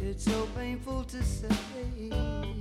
It's so painful to say.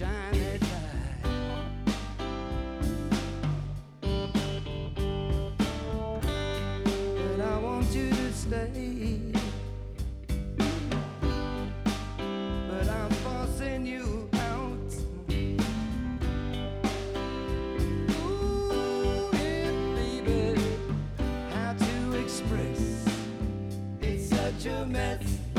But I want you to stay. But I'm forcing you out. Ooh, yeah, baby. How to express? It's such a mess.